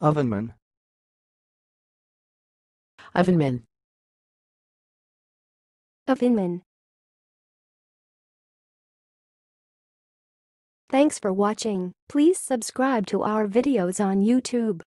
Ovenman. Ovenman. Ovenman. Thanks for watching. Please subscribe to our videos on YouTube.